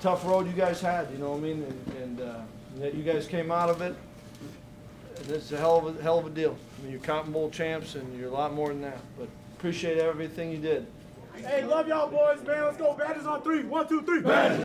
tough road you guys had, you know what I mean? And, and uh, that you guys came out of it. And it's a hell of a hell of a deal. I mean, you're Cotton Bowl champs, and you're a lot more than that. But appreciate everything you did. Hey, love y'all boys, man. Let's go. Badgers on three. One, two, three. Badgers.